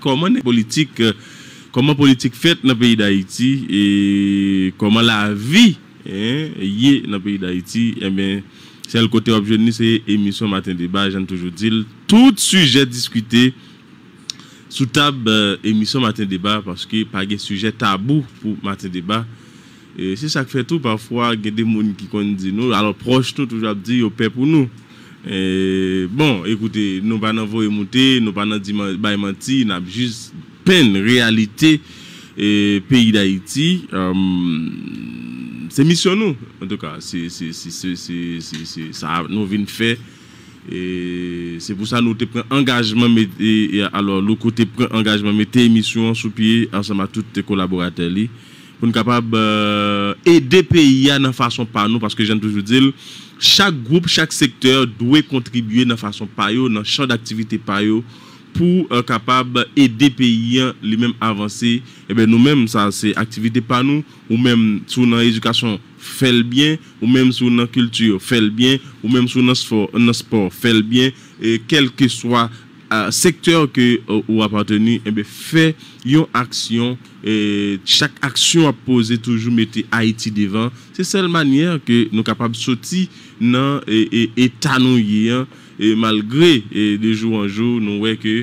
comment est politique, euh, comment politique faite dans le pays d'Haïti et comment la vie hein, est dans le pays d'Haïti, eh c'est le côté objet c'est émission matin débat, j'aime toujours dire, tout sujet discuté sous table euh, émission matin débat parce que pas de sujet tabou pour matin débat. C'est ça qui fait tout parfois il y a des gens qui disent nous alors proche tout toujours dit au paix pour nous. E, bon, ekoute, nou pa nan vou emote, nou pa nan baymanti, nan ap jis pen realite e, peyi da iti. Um, se misyon nou, an tou ka, se, se, se sa nou vin fè. E, se pou sa nou te pren engajman met, e, e alor lou ko te pren engajman me te emisyon sou piye ansama tout te kolaborate li pou nou kapab euh, e de peyi ya nan fason pa nou paske jen toujou dil chaque groupe, chaque secteur doit contribuer de façon par dans le champ d'activité par pour être capable aider pays lui-même avancer. Et eh bien nous-mêmes, ça c'est activité par nous, ou même sur l'éducation fait le bien, ou même sur la culture fait le bien, ou même sur notre sport, sport fait le bien, et quel que soit le secteur que euh, vous appartenez, eh bien, fait une action. Chaque action à poser toujours mettre Haïti devant. C'est seule manière que nous sommes capables de sortir nan e, e etan e nou ye, malgre de jou anjou nou wey ke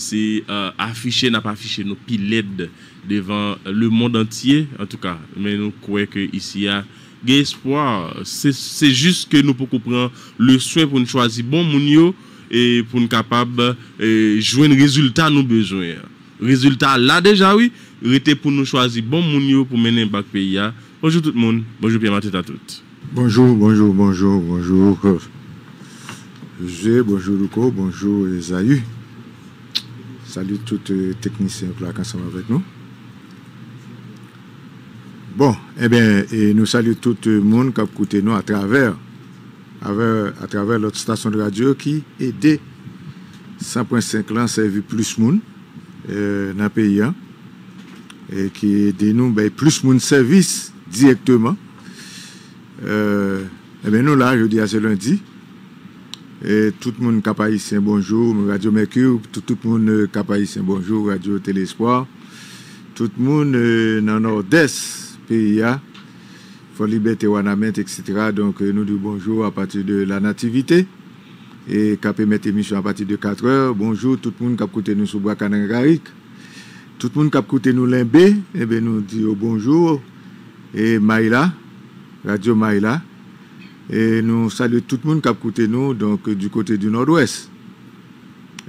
se uh, afiche nap afiche nou pi led devan le mond antye, an tou ka, men nou kwe ke isi ya gen espoir, se, se jist ke nou pou koupran le swen pou nou chwazi bon moun yo, e pou nou kapab e, jwen rezultat nou bezwen. Rezultat la deja oui, rete pou nou chwazi bon moun yo pou menen bak peya. Bonjour tout moun, bonjour piye matet a tout. Bonjour, bonjour, bonjour, bonjour. José, bonjour Luco, bonjour Esaü. Salut tous les techniciens qui sont avec nous. Bon, eh bien, et nous saluons tout le monde qui a écouté nous à travers, à travers notre station de radio qui aide 100.5 ans servi plus de monde euh, dans le pays. Hein, et qui aide nous ben, plus de service directement. Euh, eh bien, nous là, je dis à ce lundi. Et tout le monde un bonjour, Radio Mercure, tout, le monde un bonjour, Radio Téléspoir, tout le monde euh, dans le nord-est PIA, for Liberté Wanamet, etc. Donc euh, nous disons bonjour à partir de la nativité et qui mettre émission à partir de 4 heures. Bonjour tout le monde qui a écouté nous sur Bois Tout le monde qui a écouté nous Limbé, eh bien nous disons bonjour. Et Maïla, Radio Maïla. Et nous saluons tout le monde qui a écouté nous du côté du nord-ouest.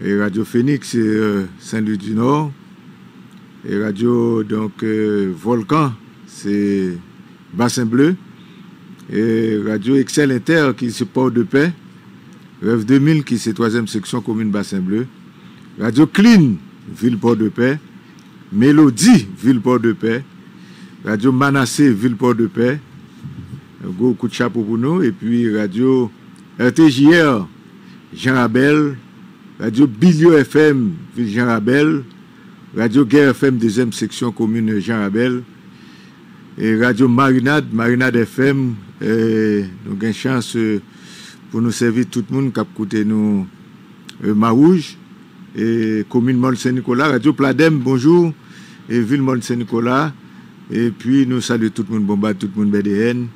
Et Radio Phoenix, euh, Saint-Louis du Nord. Et Radio donc, euh, Volcan, c'est Bassin Bleu, et Radio Excel Inter qui se porte de paix, Rêve 2000 qui c'est troisième section commune Bassin Bleu, Radio Clean, Ville Port de Paix, Mélodie, Ville Port de Paix, Radio Manassé, Ville Port de Paix, gros coup de chapeau pour nous, et puis Radio RTJR, Jean Rabel, Radio Bilio FM, Ville Jean Rabel, Radio Guerre FM, deuxième section commune Jean Rabel, et Radio Marinade, Marinade FM, nous avons une chance euh, pour nous servir tout le monde qui a écouté nous euh, Marouge, et commune Mont Saint-Nicolas, Radio Pladem, bonjour, et ville Mont Saint-Nicolas, et puis nous saluons tout le monde Bomba, tout le monde BDN,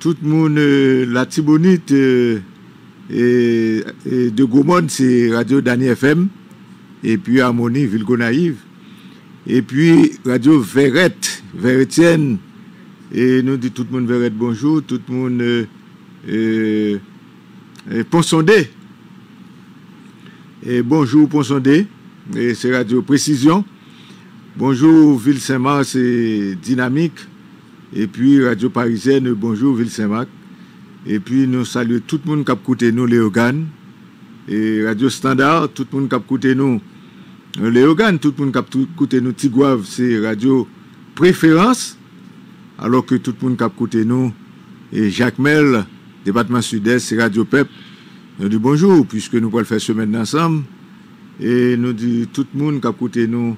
tout moun euh, la tibonite euh, et, et de Goumon, c'est Radio Dani FM, et puis Harmonie, Vilgo Naïve, et puis Radio Verrette, Verretienne, et nous dit tout le monde Verrette bonjour, tout le monde euh, euh, et Ponsondé, et bonjour Ponsondé, c'est Radio Précision, bonjour Ville Saint-Mars, c'est Dynamique, Et puis Radio Parisienne, bonjour Ville Saint-Marc. Et puis nous saluons tout le monde qui a écouté nous, Léogane. Et Radio Standard, tout le monde qui a écouté nous, Léogane, tout le monde qui a écouté nous, Tigouave, c'est Radio Préférence, alors que tout le monde qui a écouté nous, et Jacques Mel, département sud-est, c'est Radio PEP, nous dit bonjour, puisque nous allons faire semaine ensemble, et nous dit tout le monde qui a écouté nous,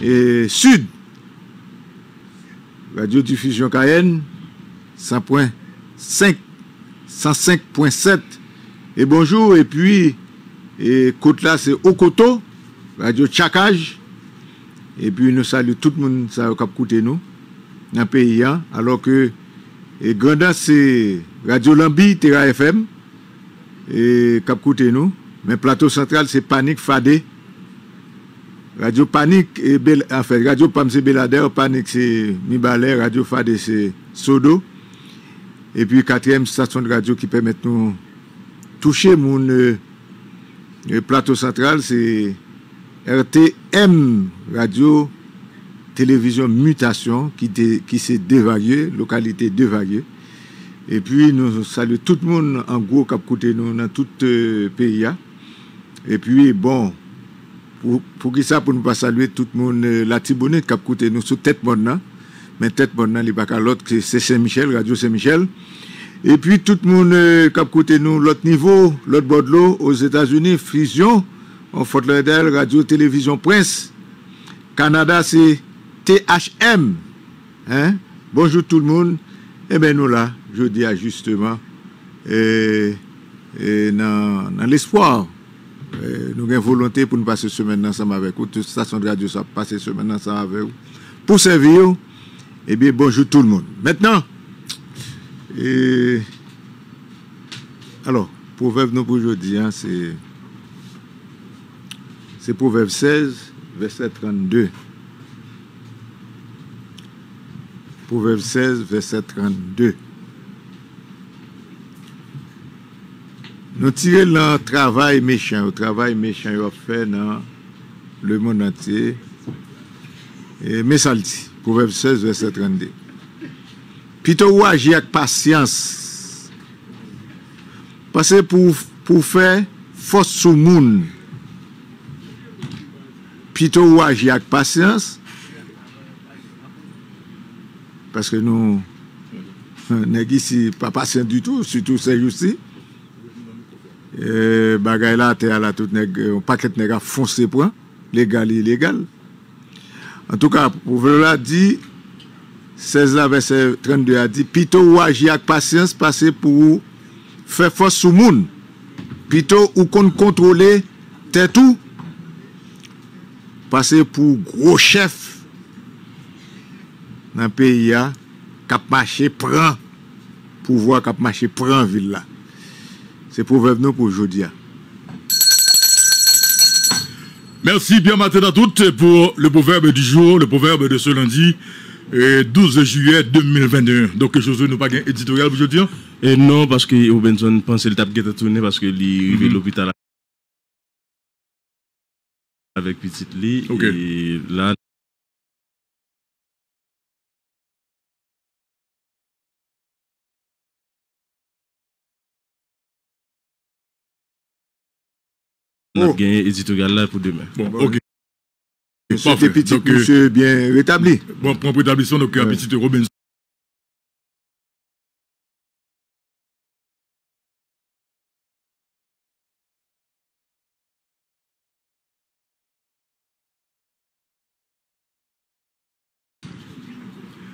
et Sud, Radio Diffusion Cayenne, 100.5, 105.7. Et bonjour, et puis, et côte là, c'est Okoto, Radio Tchakaj. Et puis, nous saluons tout le monde qui a écouté nous, dans le pays. Hein? Alors que, et Granda, c'est Radio Lambi, Terra FM, et qui nous. Mais plateau central, c'est Panique Fadé. Radio Panique, et Bel, en fait, Radio Pam, c'est Belader. Panique, c'est Mibalé. Radio Fadé, c'est Sodo. Et puis, quatrième station de radio qui permet de nous toucher mon euh, plateau central, c'est RTM, Radio Télévision Mutation, qui, s'est dévagué, localité dévaguée. Et puis, nous saluons tout le monde en gros qui a nous dans tout le pays. hein. Et puis, bon, pou ki sa pou nou pa salwe tout moun euh, lati bonit kap koute nou sou tet moun nan. Men tet moun nan li baka lot ki se Saint-Michel, Radio Saint-Michel. E pi tout moun euh, kap koute nou lot nivou, lot bodlo os Etats-Unis, Fusion on fote lor edel, Radio Television Prince. Kanada se THM hein? bonjour tout moun e eh ben nou la, je di a justement euh, e, e nan, nan l'espoir. Nous avons volonté pour nous passer semaine ensemble avec vous. Toute station de radio, ça passer semaine ensemble avec vous. Pour servir, eh bien, bonjour tout le monde. Maintenant, et, alors, proverbe nous pour aujourd'hui, hein, c'est c'est proverbe 16, verset 32. Proverbe 16, verset 32. Nou tire lan travay mechan, ou travay mechan yo fè nan le moun antye, e mesaldi, proverbe 16, verset 32. Pito ou aji ak pasyans, pase pou, pou fè fos sou moun. Pito ou aji ak pasyans, paske nou negi si pa pasyans du tout, sütou se jousi, e, bagay la te ala tout neg, ou paket neg a fonse pou an, legal e ilegal. En tout ka, pou vè la di, 16 la verset 32 a di, pito ou aji ak pasyans pase pou fè fos sou moun, pito ou kon kontrole tè tou, pase pou gro chef nan peyi ya, kap mache pran, pou vwa kap mache pran vil la. C'est proverbe nous pour aujourd'hui. hein. Merci bien matin à toutes pour le proverbe du jour, le proverbe de ce lundi euh, 12 juillet 2021. Donc, je ne nous pas un éditorial pour aujourd'hui. hein? Et non, parce que Robinson pensait le tape qui tourné parce que il arrivé à l'hôpital avec petite lit. Ok. Et là, on a Oh. gagné éditorial là pour demain. Bon, ok. Monsieur Parfait. petit Donc, euh, monsieur bien rétabli. Bon, pour établissement, donc, un Ouais. petit Robinson.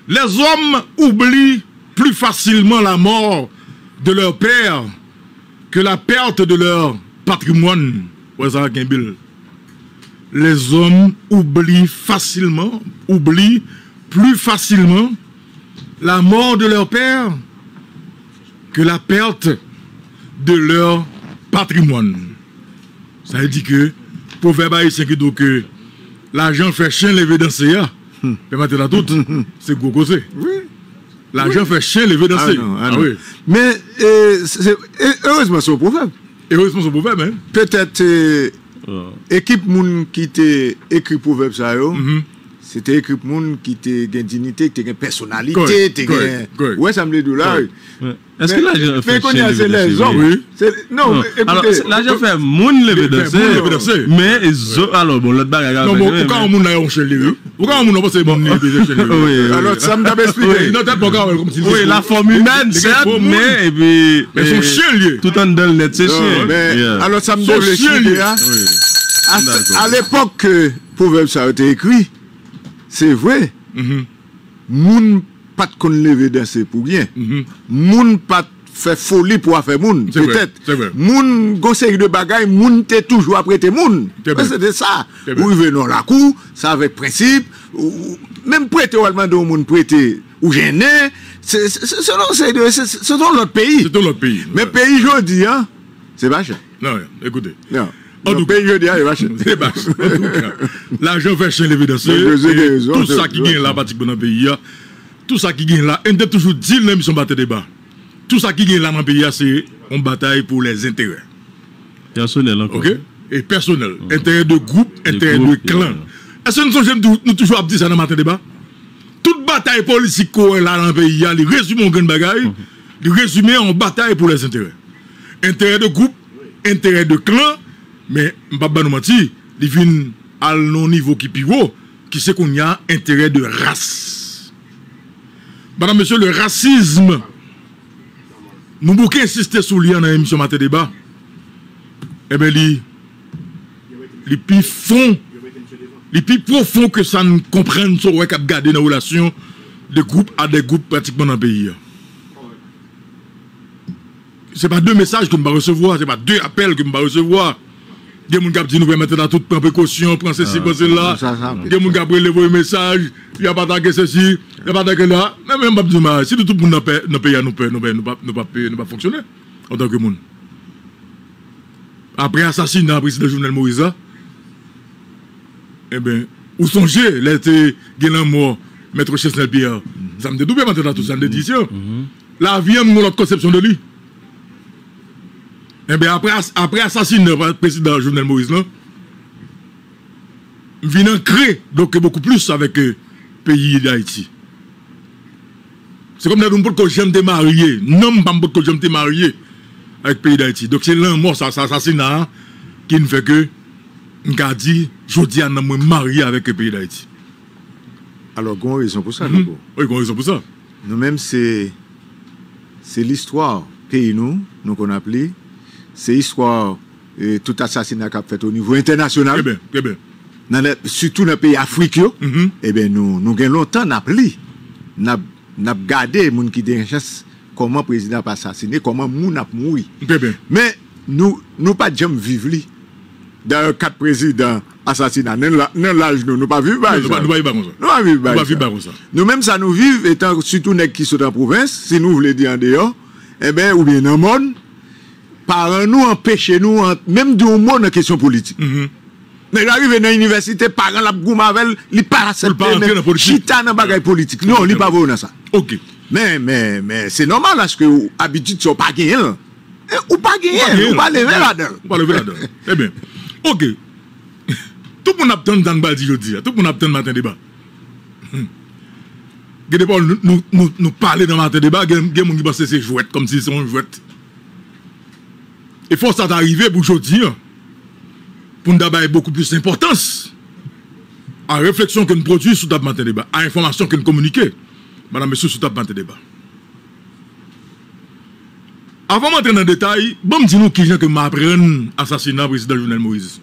Les hommes oublient plus facilement la mort de leur père que la perte de leur patrimoine. wè zan gen bil. Les om oubli facilement, oubli plus facilement la mort de leur père que la perte de leur patrimoine. Sa yè di ke, pou fè ba yè sè ki do ke l'ajan fè chen leve dansè ya, hmm. pe matè la tout, se kou kose. Oui. L'ajan oui. fè chen leve dansè. Ah non, ah non. Ah oui. Mais, euh, heureusement, c'est au proverbe. E wè sponsor pou vèm, eh? Petèt ekip moun ki te ekri pou vèm sa yo, se te ekri moun ki te gen dinite, ki te gen personalite, te gen... Wè, sa mle dou la, wè. Est-ce que l'agent fait c'est les hommes Non, écoutez. L'agent fait mon lever de Mais, alors, bon, l'autre bagarre. Non, bon, pourquoi on a un chien Pourquoi on a passé bon lever Alors, ça me t'a expliqué. Non, t'as pas comme si Oui, la forme humaine, certes, mais, et puis. Mais son chien Tout en dans le net, c'est chien. Alors, ça me donne le chien À l'époque, proverbe ça a été écrit, c'est vrai. Moun pat kon leve danse pou bien. Mm -hmm. Moun pat fè foli pou a fè moun. Peut-être. Moun gonsèk de bagay, moun te toujou apre te moun. Se te sa. Ou y venon la kou, sa avèk prinsip. Mèm prete ou alman do moun prete ou jenè. Se ton lot peyi. Se ton lot peyi. Mè peyi jodi, an, se bache. Nan, ekoute. Nan. An nou peyi jodi, an, se bache. Se bache. L'ajon fè chen leve de se. Tout sa ki gen la patik bonan peyi, an. Tout ça qui gagne là, on a toujours dit la mission bataille débat. Tout ça qui gagne là dans le pays, c'est une bataille pour les intérêts. Personnel encore. OK? Et personnel. Intérêt de groupe, intérêt de clan. Est-ce que nous sommes toujours à dire ça dans le matin débat? Toute bataille politique qu'on a là dans le pays, il résume en grande bagaille, il résume en bataille pour les intérêts. Intérêt de groupe, intérêt de clan, mais je ne vais pas nous mentir, il vient à nos niveau qui haut, qui c'est qu'on y a intérêt de race. Madame, monsieur, le racisme, nous beaucoup insister sur lui dans l'émission Matin Débat. Eh bien, les, les plus les profonds que ça ne comprenne sur cap garder dans relation de groupe à des groupes pratiquement dans le pays. C'est pas deux messages que je vais recevoir, c'est pas deux appels que je vais recevoir. Il y a des gens qui disent nous mettre dans toute précaution, prendre ceci, prendre cela. Il y a des gens qui ont un message, il n'y a pas d'attaquer ceci, il n'y a pas d'attaquer là. Mais même, mais si tout le monde dans pays nous nous peut, nous pas, nous pas, nous pas fonctionner en tant que monde. Après assassinat du président Jovenel Moïse, eh bien, où songez, là, était Guélan mort, maître Chesnel Pierre. Ça me dédouble maintenant tout ça, me dit, La vie, mon autre conception de lui. Eh Ebe, apre asasine prezident Jovenel Moïse lan, vinan kre, doke beaucoup plus avèk euh, peyi d'Haïti. Se kom nan mpot ko jemte marye, nan mpot ko jemte marye avèk peyi d'Haïti. Dok se lan mò sa asasina ki n fèk nga di, jodi an nan mwen marye avèk peyi d'Haïti. Alors, gwen rezon pou sa, Nabo? Mhm. Oui, gwen rezon pou sa. Nou mèm se l'histoire peyi nou, nou kon ap li, se iswa e, tout asasina kap fet o nivou internasyonal. Ebe, eh ebe. Eh Soutou nan peyi Afrik yo, mm -hmm. ebe eh nou, nou gen lontan nap li, nap, nap gade moun ki den ches koman prezident ap asasine, koman moun ap moui. Ebe. Men nou, nou pa djem vive li. Daryo kat prezident asasina, nen laj nou, nou pa vive ba yon. Nou pa vive ba yon. Nou pa vive ba yon. Nou pa vive ba yon. Nou menm sa nou vive, etan soutou nek ki sot an provins, si nou vle di an deyo, ebe ou bien nan moun, paran nou empèche nou, an, mèm di ou moun nan kesyon politik. Mm -hmm. Nè yon arrive nan universite, paran la goum avèl, li para selpe, chita nan bagay politik. Non, li pa vò nan sa. Ok. Mè, mè, mè, se normal aske ou abitit se ou pa genyen. Ou pa genyen, ou pa leve la den. Ou pa leve la den. E ben, ok. Tout moun ap ten dan baldi jodi ya, tout moun ap ten matin deba. Gede pa ou nou pale nan matin deba, gen moun ki basè se jwet, kom si se moun jwet. Et faut ça t'arriver pour aujourd'hui, hein, pour nous donner beaucoup plus d'importance à la réflexion que nous produisons sous table matin débat, à l'information que nous communiquons, madame, monsieur, sous table matin débat. Avant d'entrer dans le détail, bon, dis-nous qui est que m'apprenne assassinat du président Jovenel Moïse.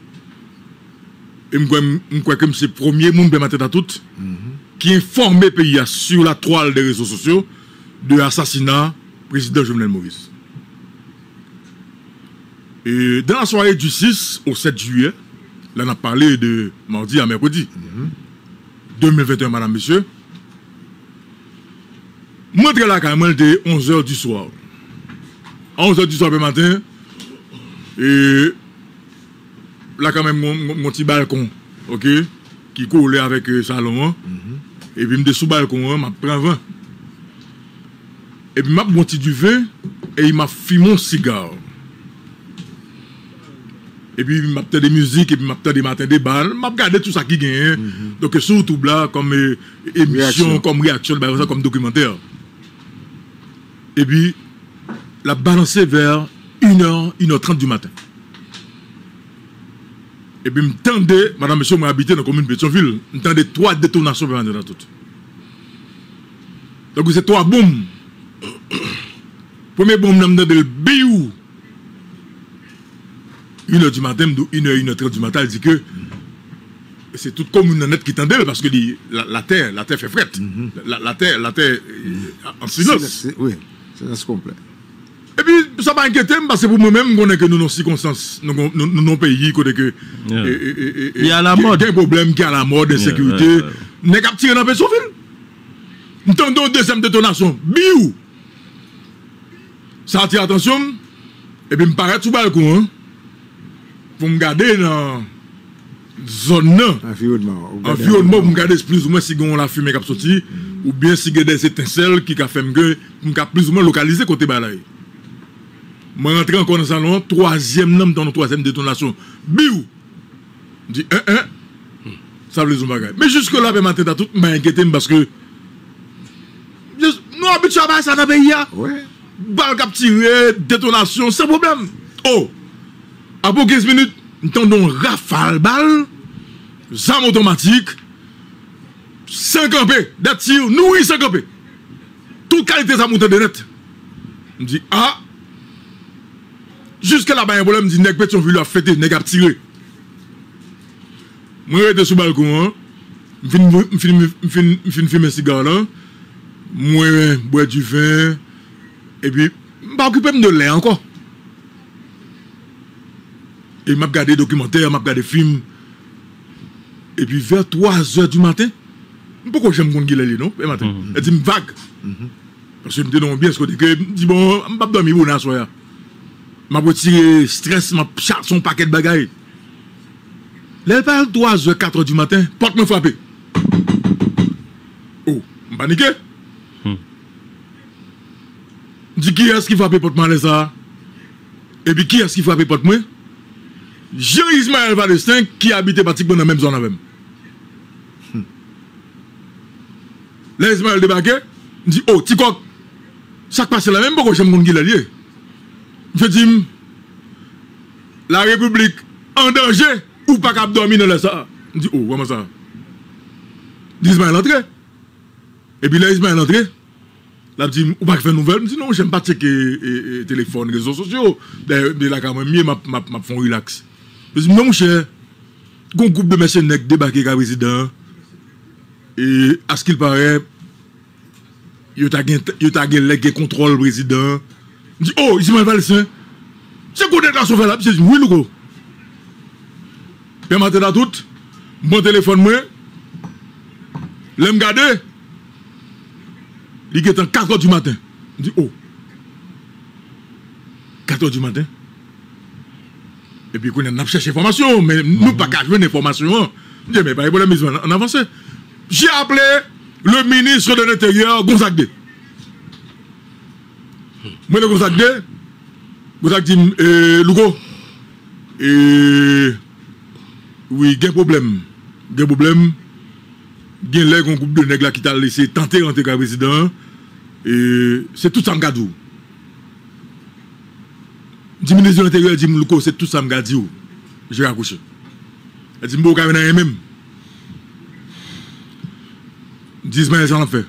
Et je crois que c'est le premier monde de dans tout qui informe le pays sur la toile des réseaux sociaux de l'assassinat du président Jovenel Moïse. Et dans la soirée du 6 au 7 juillet, là on a parlé de mardi à mercredi, mm -hmm. 2021, madame, monsieur, moi, montre là quand même de 11h du soir. À 11h du soir le matin, et là quand même mon, mon, mon petit balcon, ok, qui coulait avec le salon, mm -hmm. et puis je me sous balcon, je prends 20. Et puis m'a monté du vin et il m'a fumé mon cigare. Et puis, m'a des musiques, et puis je des matins des balles, je regardé tout ça qui gagne. Donc, surtout là, comme euh, émission, comme réaction, bah, comme documentaire. Et puis, la balancer vers 1h, 1h30 du matin. Et puis, je tendais, madame, monsieur, moi, habité dans la commune de Pétionville, je tendais trois détonations vers dans tout. Donc, c'est trois bombes. Premier bombe, je me le biou. 1h du matin, 1h, 1h30 du matin, elle dit que c'est toute commune honnête qui tendait parce que la, la, terre, la terre fait frette. Mm -hmm. la, la, terre, la terre mm -hmm. en silence. Oui, c'est silence complet. Et puis, ça m'a inquiété parce que pour moi-même, on est que nous nos circonstances, nous nos pays, qu'on est que. Il y a la mode. Il y a un problème qui a la mode, insécurité. On est capturé dans le Pétionville. Nous tendons une deuxième détonation. Biou! Ça attire attention. Et puis, me paraît tout balcon. Hein? pou m gade nan zon nan, environnement pou m gade se plus ou men si gon la fume kap soti, ou bien si gade se tensel ki ka fem gen, pou m ka plus ou men lokalize kote balay. M rentre ankon nan salon, troasyem nan m ton nou troasyem detonasyon. Bi ou? Di, en, en, sa vle zon bagay. Me juske la pe maten ta tout, m a enkete m baske, nou abit chabay sa nan pe ya, bal kap tire, detonasyon, se problem. Ou, oh! Apo 15 minutes, nou tendon rafal bal, zam otomatik, 50p, dat tir, nouri 50p. Tout kalite zam moutan de net. M di, a, ah. juske la bayan bolem, m di, nek pet son vilu a fete, nek ap tire. M rete sou balkon an, m fin, m fin, m fin, m fin fime sigar lan, m wè, m wè du vin, e pi, m pa okupem de lè anko. E map gade dokumenter, map gade film. E pi ver 3 or du maten, mpoko jem kon gile li nou, e maten. Mm-hmm. E di m vag. Pase m denon bi esko deke, m di bon, m pap domi bon aswaya. M ap wotire stres, m ap chak son paket bagay. Lè pal 3 or 4 or du maten, pot m fwape. Oh, m panike. Hmm. Di ki es ki fwape pot man le sa? E pi ki es ki fwape pot mwen? Jerry Ismaël Palestin ki habite pratiquement dans la même zone. Même. Hmm. Là, Ismaël débarqué, il dit Oh, Tikok, ça passe la même, pourquoi je me lié Je dis La République en danger ou pas capable dormir dans le ça Il dit Oh, comment ça dit, Ismaël entré. Et puis là, Ismaël entré. La di, ou pa ki fè nouvel, msi nou, jèm pa tcheke telefon, rezo sosyo, de la kamen miye map fon relax. Je non, mon cher, un groupe de messieurs nègres débarqué le président. Et, à ce qu'il paraît, il a un contrôle le président. Je dis, oh, Ismaël Valsin, c'est quoi déclaration fait là? Je dis, oui, Louko. Puis, matin, tout, mon téléphone, moi, Là, me garder. Il est en 4 h du matin. Je dis, oh. 4 h du matin? Epi konen ap chèche informasyon, men nou pa kajwen informasyon. Mwen jè, men pa e bolè mizman, an avansè. Jè aple le ministre de l'intérieur Gonzague. Mwen le Gonzague, Gonzague di, eh, Louko, eh, oui, gen problem, gen problem, gen lè kon koup de neg la ki ta lese tante rente ka prezident, eh, se tout san gadou. Le ministre de l'Intérieur dit, Louko, c'est tout ça m'gadou. Je vais accoucher. Elle dit, Mbouka, il y même. Dismaël, j'en fait.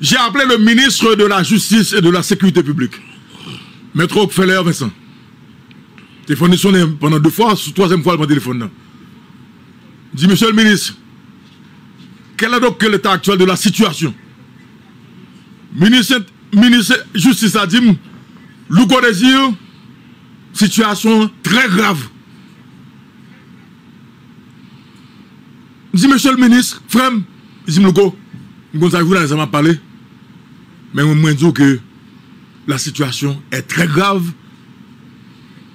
J'ai appelé le ministre de la Justice et de la Sécurité publique. Maître Rockefeller Vincent. Téléphone sonné pendant deux fois, troisième fois, le téléphone. Dit, monsieur le ministre, quel est donc l'état actuel de la situation? Ministre, ministre Justice a dit, Louko désir, situation très grave. Je dis, monsieur le ministre, frère, je dis, Louko, vous avez m'a parlé, mais moi, je dis que la situation est très grave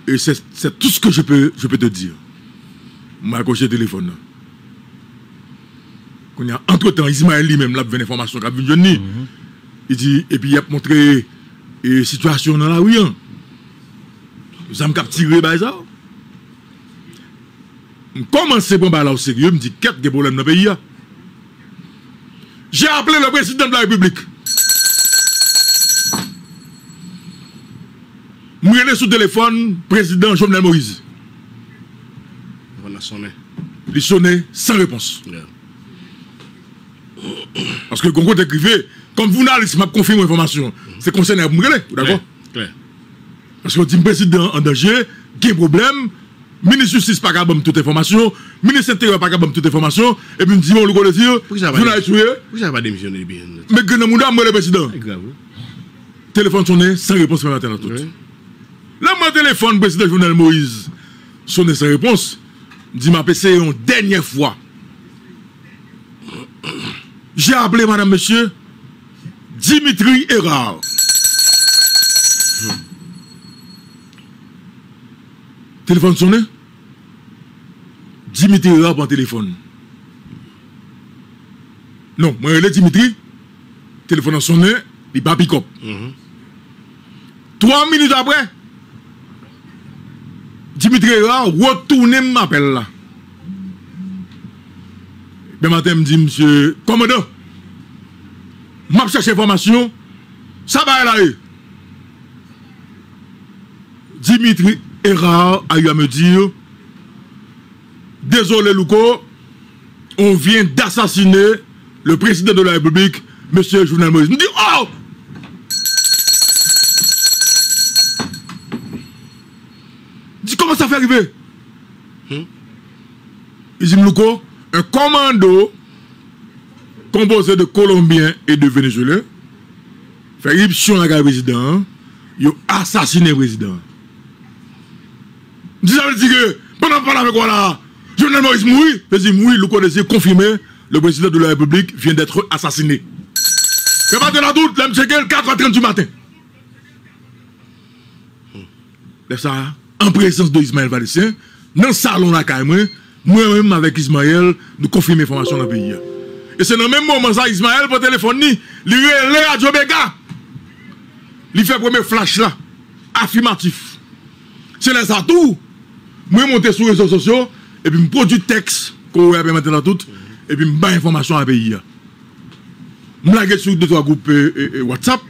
et c'est tout ce que je peux, je peux te dire. M'a accroché le téléphone. a entre-temps, Ismaël lui-même, là, une information a Johnny. Il dit, et puis il a montré la situation dans la rue. Ou sa m kap tire bay sa ou. M komanse pou m bala ou serye, m di ket ge bolem nan peyi ya. Jè aple le president de la republik. M rene sou telefon, president Jovenel Moïse. Voilà, sonne. Li sonne, san repons. Yeah. Parce que Gongo t'écrivait, comme vous n'allez pas confirmer l'information, mm-hmm. c'est concerné à vous, d'accord? Claire. Parce que dit président en danger, il y a un problème, ministre de justice pas capable de toute information, ministre de l'Intérieur pas capable de toute information, et puis me dit, bon, le le dire, vous n'allez tué, Vous n'avez pas démissionné bien? mais que nous moi le président. Hein? téléphone sonné sans réponse matin à tout. Là, mon téléphone, président Jovenel Moïse, sonné sans réponse, dit m'a PC une dernière fois. J'ai appelé madame, monsieur, Dimitri Erard. Téléphone sonné? Dimitri Erard par téléphone. Non, moi, je Dimitri. Téléphone sonné, il pas pick-up. Trois minutes après, Dimitri Erard retourne m'appelle là. Le matin, me dit, monsieur, commandant, m'a cherché information, ça va là. Dimitri Erard a eu à me dire, désolé Louko, on vient d'assassiner le président de la République, monsieur Jovenel Moïse. Me dit, oh! dit comment ça fait arriver? Il dit Mlouko, un commando composé de Colombiens et de Vénézuéliens fait irruption dans le président, il a assassiné le président. Il dit ça veut dire que pendant qu'on parle avec quoi là, Jovenel Moïse mourit, il dit oui, Louko désire confirmer le président de la République vient d'être assassiné. Que matin la doute, là, monsieur 4h30 du matin. Là, ça, en présence de Ismaël Valissien, dans le salon là, moi-même avec Ismaël, nous confirmons l'information dans le pays. Et c'est dans le même moment ça, Ismaël, pour téléphone, il relève Radio Béga. Il fait premier flash là, affirmatif. C'est là ça tout. Moi, je monte sur les réseaux sociaux, et puis je produis texte, qu'on va maintenant tout, et puis je bats information le pays. Je blague sur deux, trois groupes euh, euh, euh, WhatsApp.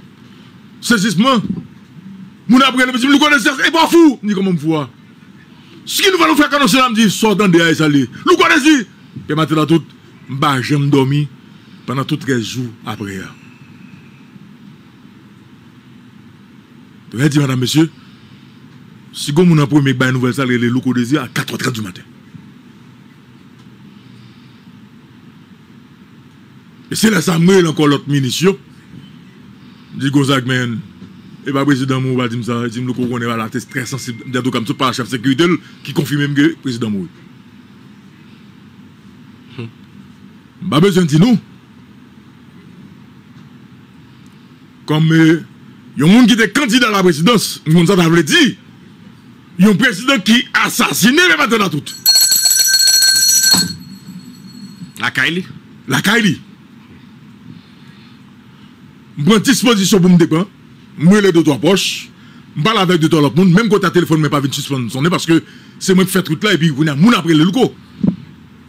Saisissement. Apre, le petit, nous connaissons, et pas fou. Ni comment me voir. Ce qui nous va nous faire quand on se dit. Nous connaissons. Et maintenant, tout, bah, j'aime dormir pendant tout 13 jours après. Je dis, madame, monsieur, si vous avez premier nouvelle salle, les locaux désir à 4h30 du matin. Et c'est là ça me encore l'autre ministre. Dit Gonzague, men, et pas président Mou va dire ça, dit nous connaît la tête très sensible, bientôt comme ça par chef sécurité qui confirme même que le président Mou. Pas besoin de nous. Comme euh, y a un monde qui était candidat à la présidence, nous ça veut dire, yon prezident ki asasine le maten nan tout. La Kaili? La Kaili. Mwen disposisyon pou mdepan, mwen le do to aposh, Mbal avèk de to lop moun, mèm konta telefon mè pa vin suspon sonè, paske se mwen fè trout la, epi moun apre lè lko.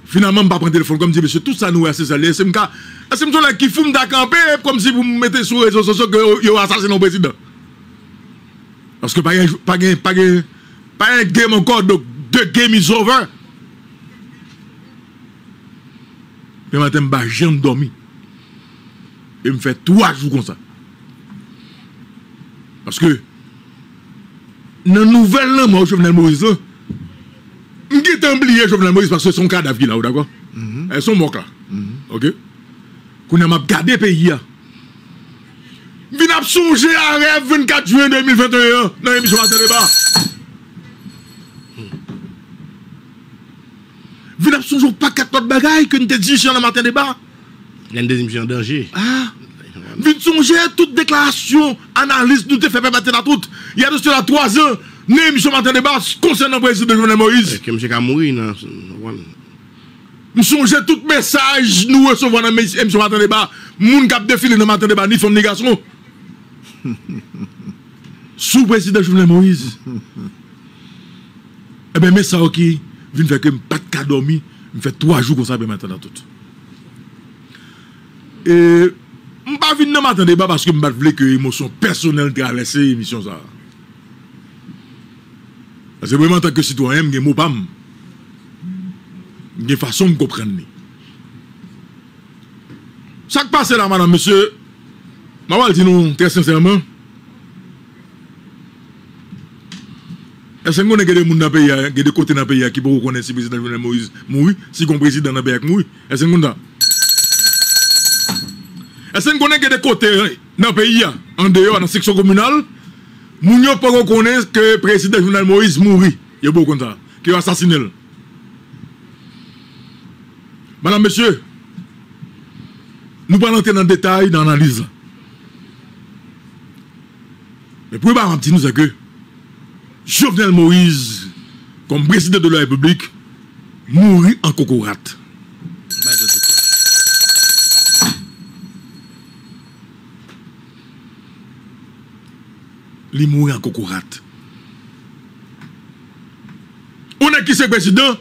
Finalman mba pren telefon, kom di, mèche, tout sa nou asè salè, se mka, se mton la ki foun da kampè, kom si pou mwete sou rezo sosok, yo asasè nan prezident. Paske pa gen, pa gen, pa gen, Pas un game encore, donc deux game is over. Le matin, je n'ai dormi. Et me fait trois jours comme ça. Parce que, dans la nouvelle, là, moi, Jovenel Moïse, je suis oublié Jovenel Moïse parce que son cadavre qui est là, d'accord mm -hmm. Elles sont mortes là. Mm -hmm. Ok Qu'on a gardé le pays là. Vin ap sonje a rev 24 juin 2021 dans l'émission mater débat. Vin ap soujou pa kat lot bagay ke nou te di jen ah. la maten deba. Gen de di msye an danje. Ah, vin souje tout deklarasyon, analis nou te fepe maten a tout. Ya de sè la 3 an, ne msye maten deba konsen nan prezident Jovenel Moïse. Ke msye ka moui nan... Msonje tout mesaj nou resevo nan msye maten deba. Moun kap defile nan maten deba, ni fom ni gason. Sou prezident Jovenel Moïse. Eh Ebe mè sa waki... vin fè ke m pat ka domi, m fè 3 jou kon sa be matan nan tout. E, m pa vin nan matan deba paske m bat vle ke emosyon personel travesse emisyon sa. Ase mwen matan ke sitwoyen m gen mou pam, m gen fason m kopren ni. Sak pase la manan monsye, ma wal di nou tre sincerman, le le pays qui peuvent reconnaître si le président Jovenel Moïse mourit, si le le mourit Est-ce que vous avez Est-ce que vous avez des côtés dans le pays, en dehors, dans la section communale, moun yo reconnaître que le président Jovenel Moïse mourit. Il y a beaucoup comme ça. Qui a assassiné. Madame, monsieur, nous pas entrer dans le détail dans l'analyse. Mais pour mentir, nous que Jovenel Moïse, comme président de la République, mourit en cocorate. Il mourit en cocorate. On est qui c'est président?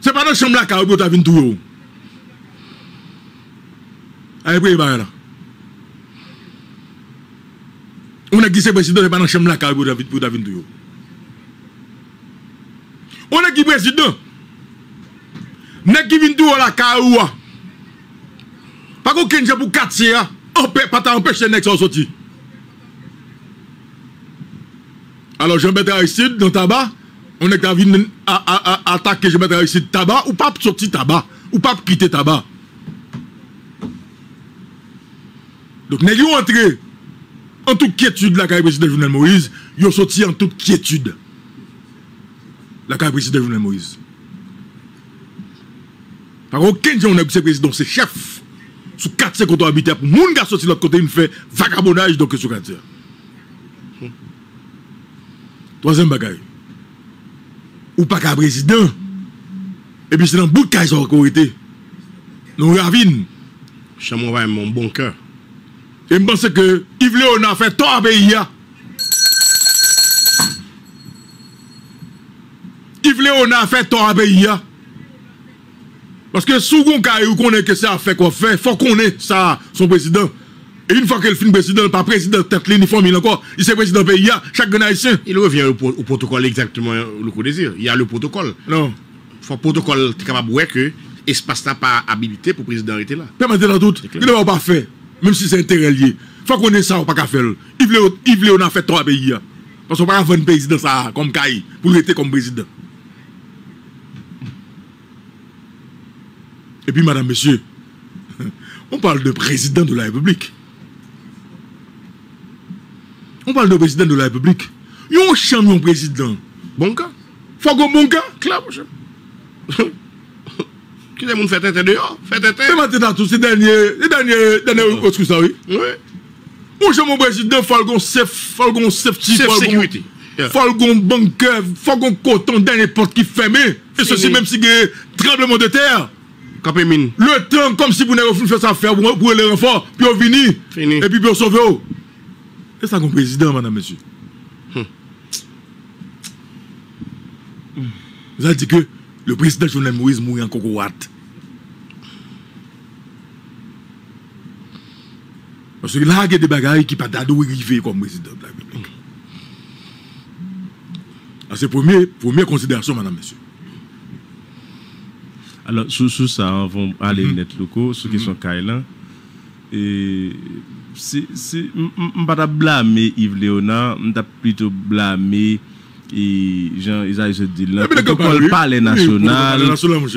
C'est pas dans la chambre là tu as vu tout. Allez, là. On a qui c'est président, c'est pas dans chambre la pour David pour David Douyo. On a qui président. Nèg qui vient tout la Kaoua. Pas qu'on kenja pour quartier, on peut pas t'empêcher nèg de sortir. Alors Jean-Bertrand Aristide dans tabac, on est venu attaquer Jean-Bertrand Aristide tabac ou pas sortir tabac ou pas quitter tabac. Donc nèg yo entrer en toute quiétude la carrière président Jovenel Moïse, yo sorti en toute quiétude. La carrière président Jovenel Moïse. Par aucun on a ce président, c'est chef. Sous 4 qu'on habiter pour moun gars sorti l'autre côté, il fait vagabondage donc sur quartier. Troisième bagaille. Ou pas qu'un président. Et puis c'est dans le bout de encore été. Nous ravine. Chamon va mon bon cœur. E mpense ke Yves Léonard fè to a peyi ya. Yves Léonard fè to a peyi ya. Paske sou kon ka yon konen ke sa fè kon fè, fò konen sa son prezident. E yon fò ke l fin prezident, pa prezident tet li, ni fò min anko, yon se prezident peyi ya, chak gen a yon. Il revient au protokol exactement euh, le kou désir. Il y a le protokol. Non. Fò protokol te kapab wè ke espasta pa habilité pou prezident rete la. Permette la tout. Yon ne va ou pa fè. Même si c'est intérêt lié. Faut qu'on ait ça, on pas qu'à faire. Yves Léon, a fait trois pays. Parce qu'on pas un président ça comme Kaï pour être comme président. Et puis, madame, monsieur, on parle de président de la République. On parle de président de la République. Yon champion président. Bon cas. Faut qu'on bon cas. Clair, Ki se moun fè tètè de yo, fè tètè. Se mante datou, se denye, se denye, denye otskou sa wè. Wè. Ou jè moun brejit de falgon sef, falgon sefti, falgon... Falgon banke, falgon koton, denye pot ki fèmè. E se si mèm si ge trembleman de ter. Kapè min. Le tan, kom si pou nè reflou fè sa fè, pou lè renfort, pi ou vini. Fini. E pi pi ou sove ou. E sa kon prezident, manan mèsyou. Zan di ke... le président Jovenel Moïse mourit en cocotte. Parce que là, il y a des bagailles qui ne peuvent pas arriver comme président de la République. Ah, C'est la première, considération, madame, monsieur. Alors, sous, sous ça, on va aller Mhm. net locaux, sur question Kailan. Et c'est. c'est- m- m- m- pas blâmer Yves Léonard, m pas plutôt blâmer et Jean Isaïe se dit là, Eh, protocole palais national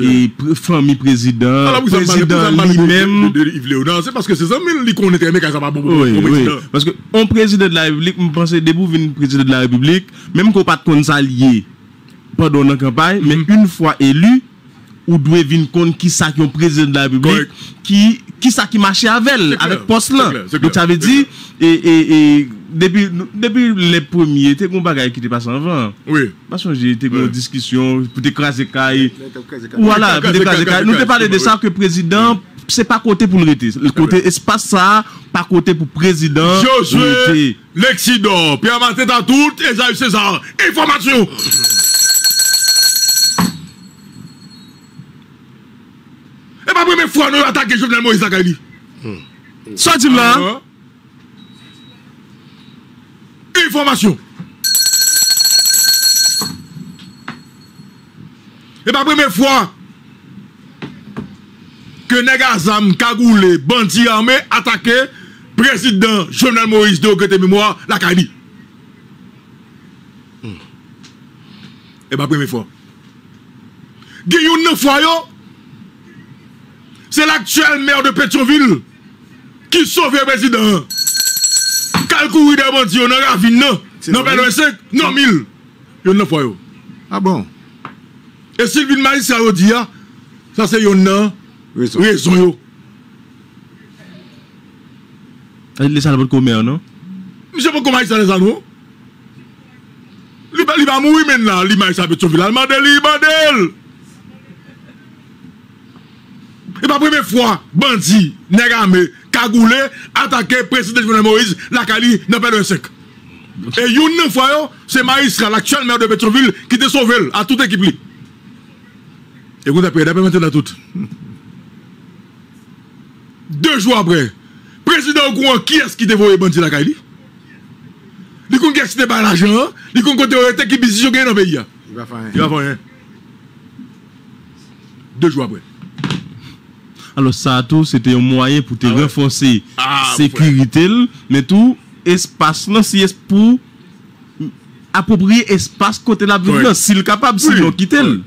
et famille président, président lui-même. Yves Léonard, c'est parce que c'est ça, mais il connaît ça va bon. Parce que on président de la République, je pense que debout vient président de la République, même qu'on pas de s'allier pendant la campagne, mais Mhm. une fois élu, ou doit venir compte qui ça qui est président de la République, qui qui ça qui marchait avec avec poste Donc ça veut et, et, et depuis depuis les premiers, t'es un bagage qui était passé avant. Oui. Parce que j'ai été Ouais. une discussion pour t'écraser caille. Voilà. Pour cas- Nous te parlé de ça que président c'est pas côté pour le rester. Le côté espace ça, pas côté pour président. Josué. Lexidor, Pierre Martin à tout, Esaïe César, information. pa mwen mwen fwa nou atake Jovenel Moïse la kay li. Hmm. Sa di mla, informasyon. E pa mwen mwen fwa, ke nega zam kagoule bandi arme atake prezident Jovenel Moïse de Okete Mimoa la kay li. Hmm. E pa mwen mwen fwa. Gen yon nan fwa yo, c'est l'actuel maire de Pétionville qui sauve le président. Kalkouri de bandits, on a ravine, non. Non, ben, 5, non, 1000. Yon nan foyo. Ah bon? Et Sylvie Maïs a dit, ça c'est yon nan raison yo. Il est sale pour le non? Monsieur Boko Maïs a les salons. Il va mourir maintenant, il Maïs a Pétionville. Il m'a dit, il m'a dit. pa preme fwa, bandi, negame, kagoule, atake presidente Jovenel Moïse, lakali, nan pe de sek. E yon nan fwa yo, se Maïsra, l'aktuel maire de Petroville, ki te sovel, a tout ekip li. E kon apre, dapè mette la tout. Deux jou apre, prezident Gouan, ki es ki te voye bandi lakali? Li kon gen si te ba l'ajan, li kon kon te orete ki bizisyon gen nan peyi ya. Li va fanyen. Li va fanyen. Deux jou apre. Alors ça tout, c'était un moyen pour te Ah ouais. renforcer Ah, sécurité, mais tout espace là, si est pour approprier espace côté la ville, Ouais. là, s'il est capable, Oui. sinon quitter. le.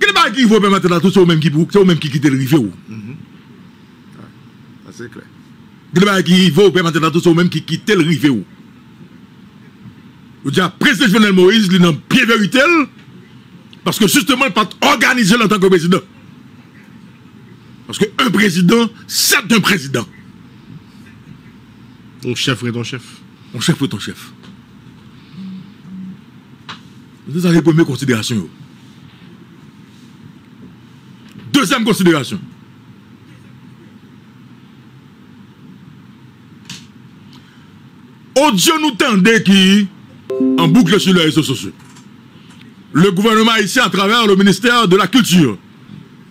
Quel est qui faut permettre là tout c'est au même qui pour c'est au même qui quitte le rive ou? Ça, c'est clair. Quel est qui faut permettre là tout c'est au même qui quitte le rive ou? Ou dire président Jovenel Moïse il n'a bien vérité parce que justement il pas organisé en tant que président. Parce que un président, c'est un président. Ton chef est ton chef. Mon chef est ton chef. C'est ça les premières considérations. yo. Deuxième considération. Audio nous tendait qui en boucle sur les réseaux sociaux. Le gouvernement ici à travers le ministère de la Culture